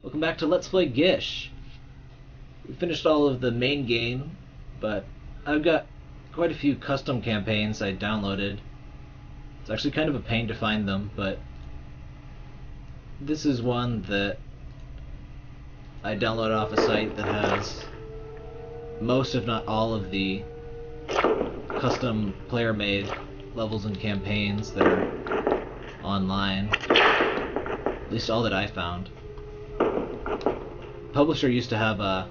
Welcome back to Let's Play Gish. We finished all of the main game, but I've got quite a few custom campaigns I downloaded. It's actually kind of a pain to find them, but this is one that I downloaded off a site that has most, if not all, of the custom player-made levels and campaigns that are online. At least all that I found. Publisher used to have a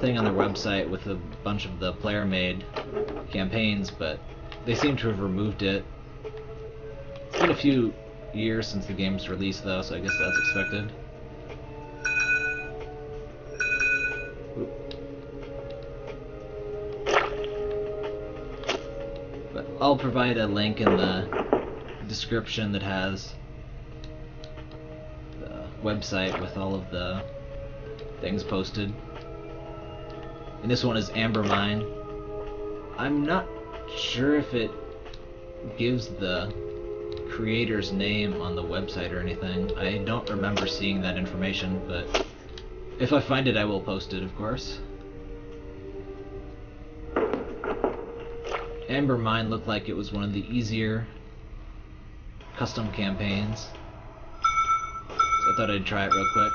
thing on their website with a bunch of the player-made campaigns, but they seem to have removed it. It's been a few years since the game's release, though, so I guess that's expected. But I'll provide a link in the description that has the website with all of the things posted. And this one is Amber Mine. I'm not sure if it gives the creator's name on the website or anything. I don't remember seeing that information, but if I find it, I will post it, of course. Amber Mine looked like it was one of the easier custom campaigns. So I thought I'd try it real quick.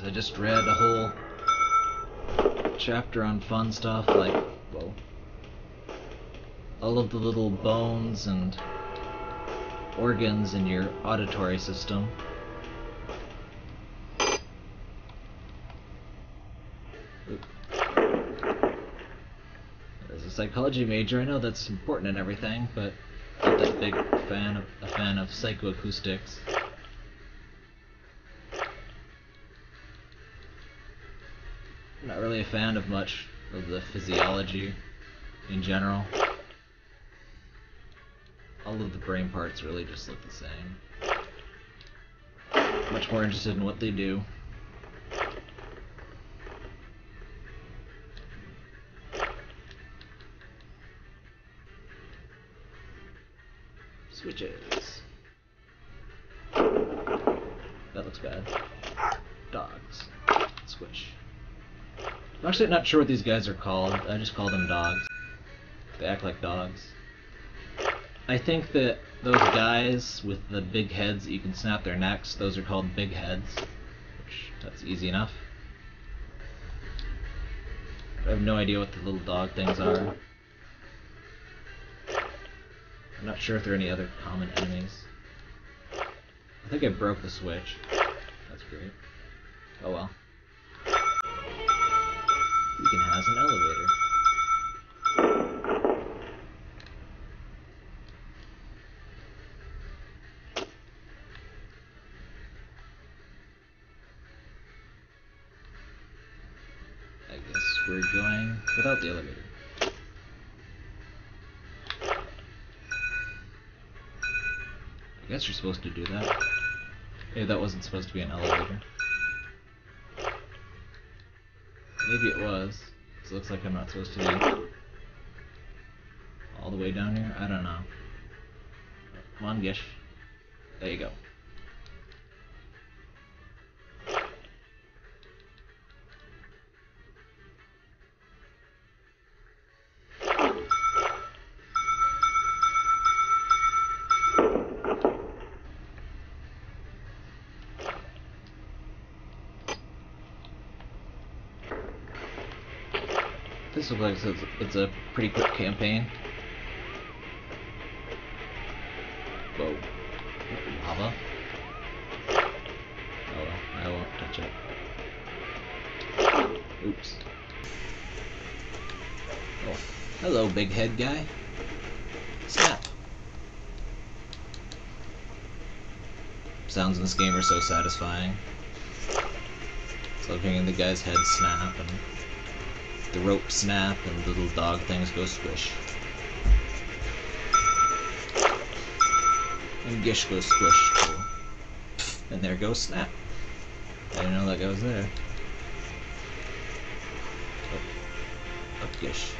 Because I just read a whole chapter on fun stuff like, whoa, all of the little bones and organs in your auditory system. As a psychology major, I know that's important and everything, but not that big fan of a fan of psychoacoustics. Not really a fan of much of the physiology in general. All of the brain parts really just look the same. Much more interested in what they do. Switches. That looks bad. Dogs. Switch. I'm actually not sure what these guys are called. I just call them dogs. They act like dogs. I think that those guys with the big heads that you can snap their necks, those are called big heads. Which, that's easy enough. I have no idea what the little dog things are. I'm not sure if there are any other common enemies. I think I broke the switch. That's great. Oh well. Without the elevator. I guess you're supposed to do that. Maybe that wasn't supposed to be an elevator. Maybe it was. It looks like I'm not supposed to be all the way down here. I don't know. Come on, Gish. There you go. This looks like it's, it's a pretty quick campaign. Whoa. Lava. Oh well, I won't touch it. Oops. Oh. Hello, big head guy. Snap. Sounds in this game are so satisfying. It's like hearing the guy's head snap and the rope snap and the little dog things go squish. And Gish goes squish too. And there goes Snap. I didn't know that guy was there. Up, up Gish.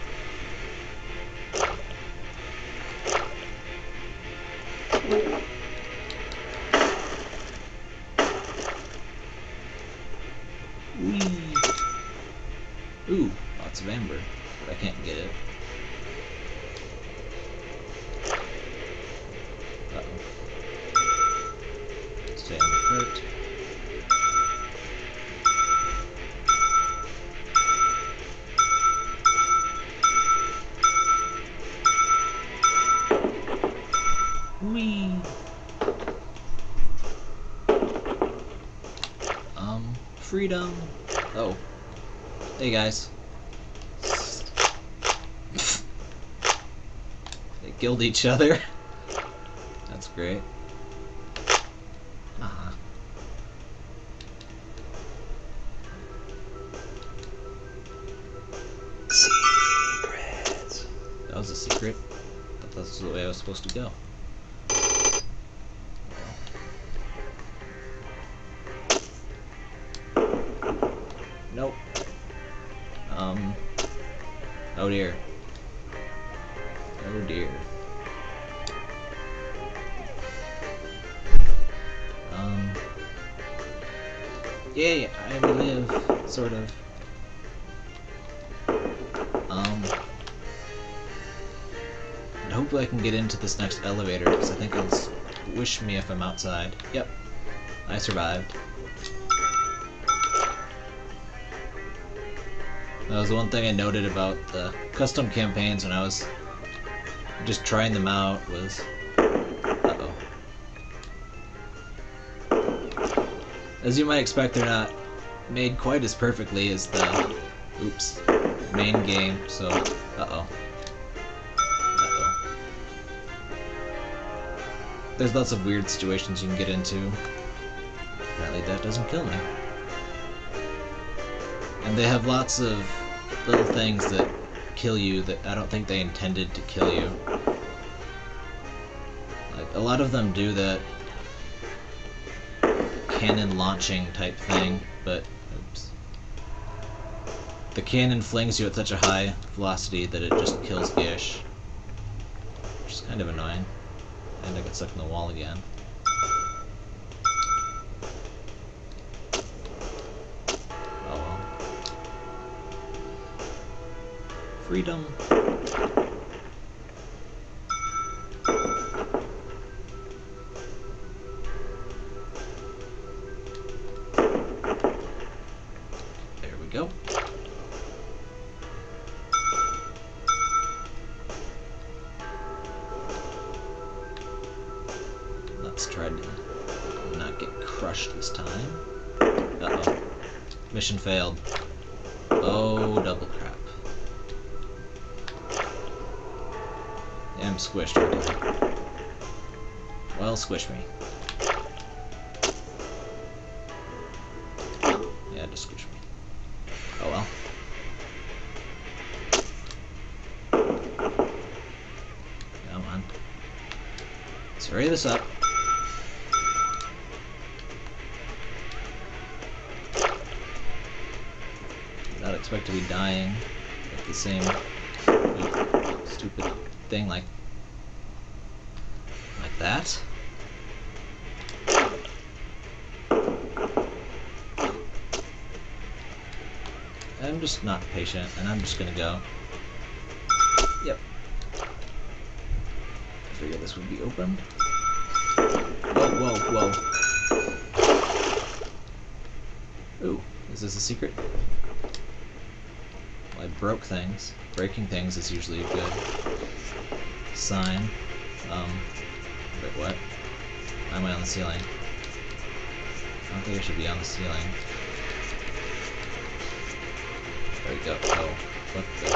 Hearts of Amber, but I can't get it. Stay on the! Um, freedom. Oh. Hey guys. they killed each other. That's great. Uh-huh. Secrets. That was a secret. I thought this was the way I was supposed to go. Oh dear. Oh dear. Um. Yay, I live, sort of. Um. And hopefully I can get into this next elevator, because I think it'll wish me if I'm outside. Yep. I survived. That was the one thing I noted about the custom campaigns when I was just trying them out was... Uh-oh. As you might expect, they're not made quite as perfectly as the... Oops. Main game, so... Uh-oh. Uh-oh. There's lots of weird situations you can get into. Apparently that doesn't kill me. And they have lots of little things that kill you that I don't think they intended to kill you. Like, a lot of them do that cannon launching type thing, but oops. The cannon flings you at such a high velocity that it just kills Gish. Which is kind of annoying. And I get stuck in the wall again. Freedom. There we go. Let's try to not get crushed this time. Uh-oh. Mission failed. I'm squished already. Well, squish me. Yeah, just squish me. Oh well. Come on. Let's hurry this up. Not expect to be dying at the same stupid thing like like that. I'm just not patient, and I'm just gonna go. Yep. I figured this would be open. Whoa, whoa, whoa. Ooh, is this a secret? Broke things. Breaking things is usually a good sign. Um, wait, what? Why am I on the ceiling? I don't think I should be on the ceiling. There we go. Oh, what the?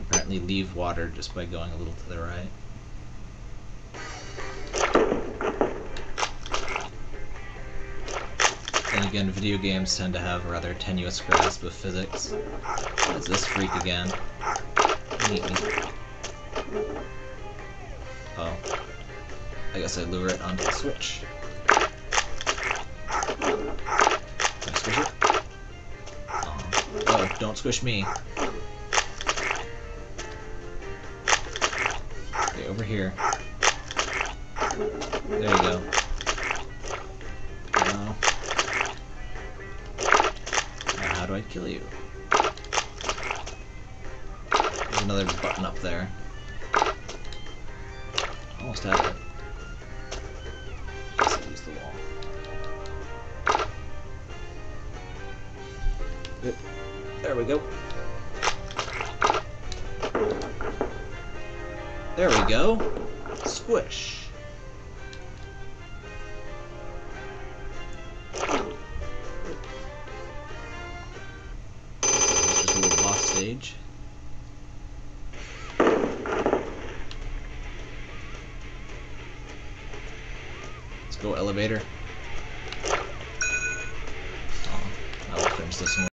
Apparently leave water just by going a little to the right. Again, video games tend to have a rather tenuous grasp of physics. It's this freak again. Oh. I guess I lure it onto the switch. Can I squish it? Oh, oh don't squish me. Okay, over here. There you go. Do I kill you? There's another button up there. Almost had it. Guess I used the wall. There we go. There we go. Squish. Elevator.